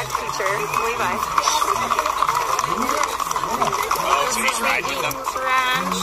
track teacher, Levi. Oh, so he's riding with them. Ranch